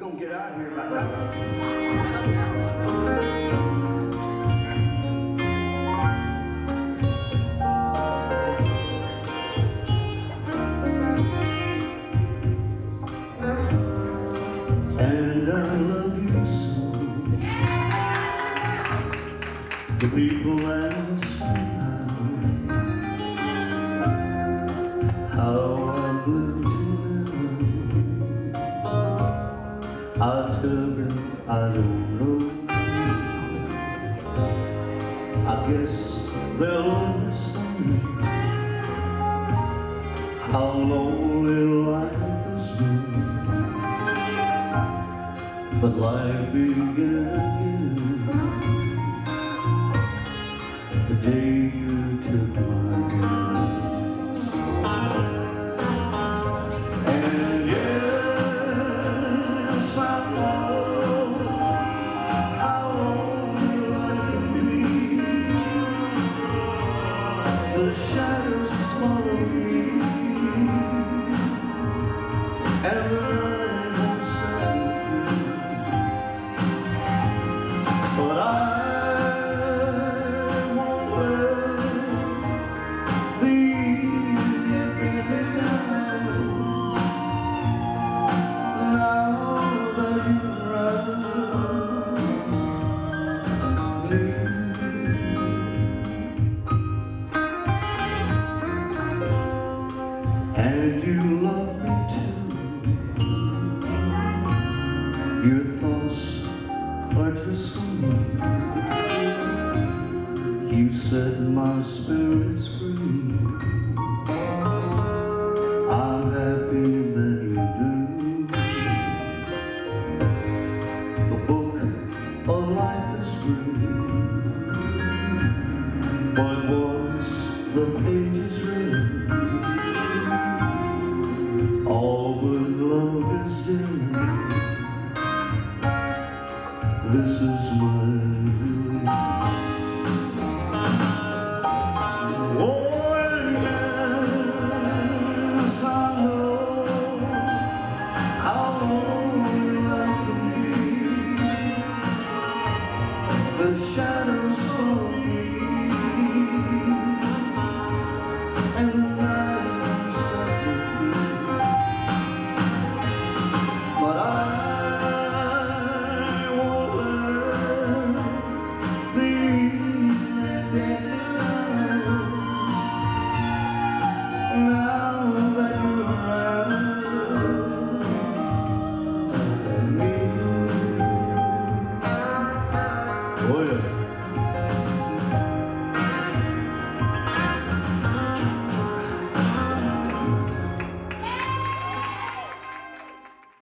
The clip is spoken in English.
gonna get out of here about that. And I love you so. The people ask me how, how I've I don't know. I guess they'll understand how lonely life has been. But life began the shadows swallow me, and Your thoughts are just for me. You set my spirits free. I'm happy that you do. The book of life is free. But once the page is read, all but love is dead. This is my.